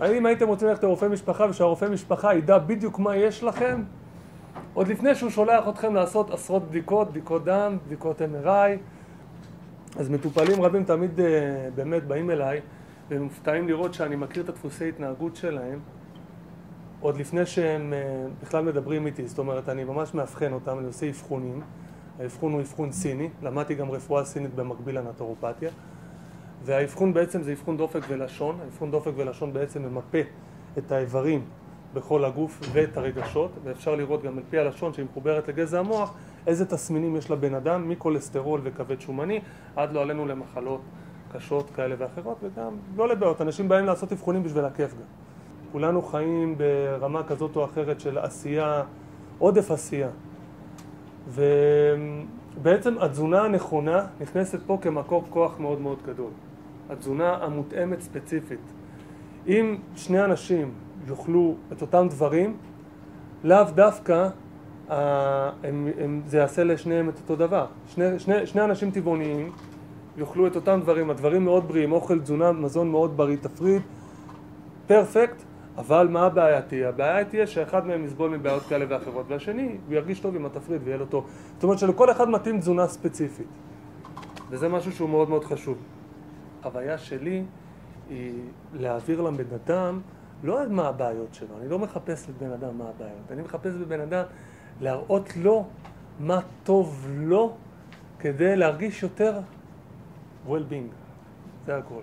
האם הייתם רוצים ללכת לרופא משפחה ושהרופא משפחה ידע בדיוק מה יש לכם? עוד לפני שהוא שולח אתכם לעשות עשרות בדיקות, בדיקות דם, בדיקות MRI. אז מטופלים רבים תמיד אה, באמת באים אליי ומופתעים לראות שאני מכיר את הדפוסי התנהגות שלהם עוד לפני שהם אה, בכלל מדברים איתי, זאת אומרת אני ממש מאבחן אותם, אני עושה אבחונים, האבחון הוא אבחון סיני, למדתי גם רפואה סינית במקביל לנטורופתיה והאבחון בעצם זה אבחון דופק ולשון, האבחון דופק ולשון בעצם ממפה את האיברים בכל הגוף ואת הרגשות ואפשר לראות גם על פי הלשון שהיא מחוברת לגזע המוח איזה תסמינים יש לבן אדם מכולסטרול וכבד שומני עד לא עלינו למחלות קשות כאלה ואחרות וגם לא לבעיות, אנשים באים לעשות אבחונים בשביל הכיף גם. כולנו חיים ברמה כזאת או אחרת של עשייה, עודף עשייה. ובעצם התזונה הנכונה נכנסת פה כמקור כוח מאוד מאוד גדול התזונה המותאמת ספציפית. אם שני אנשים יאכלו את אותם דברים לאו דווקא הם, הם, זה יעשה לשניהם את אותו דבר. שני, שני, שני אנשים טבעוניים יאכלו את אותם דברים, הדברים מאוד בריאים, אוכל, תזונה, מזון מאוד בריא, תפריד פרפקט, אבל מה הבעיה תהיה? הבעיה תהיה שאחד מהם יסבול מבעיות כאלה ואחרות והשני הוא ירגיש טוב עם התפריד ויהיה לו טוב. זאת אומרת שלכל אחד מתאים תזונה ספציפית. וזה משהו שהוא מאוד מאוד חשוב החוויה שלי היא להעביר לבן אדם לא עד מה הבעיות שלו, אני לא מחפש לבן אדם מה הבעיות, אני מחפש בבן אדם להראות לו מה טוב לו כדי להרגיש יותר well-being, זה הכל.